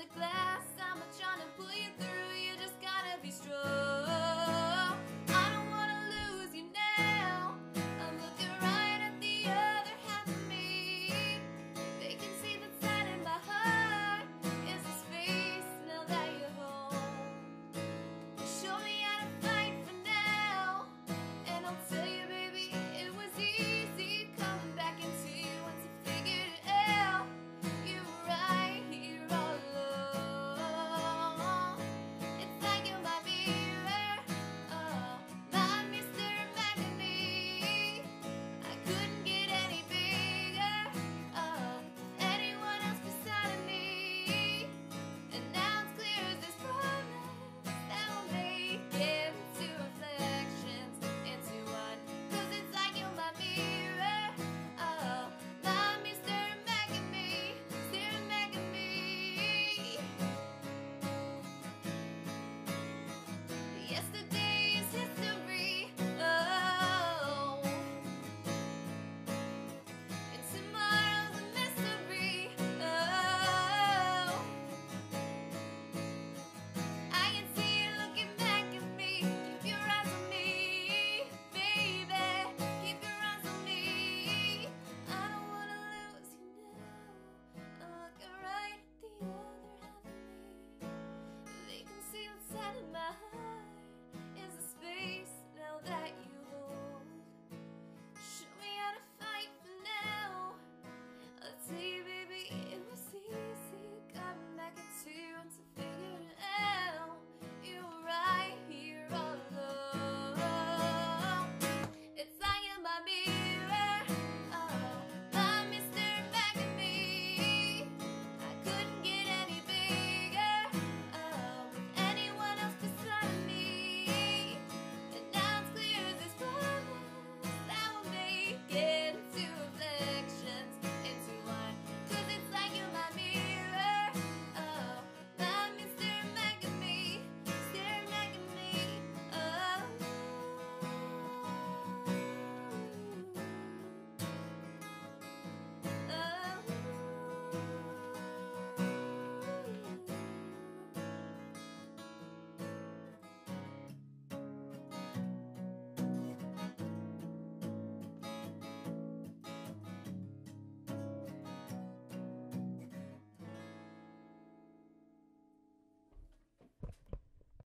the glass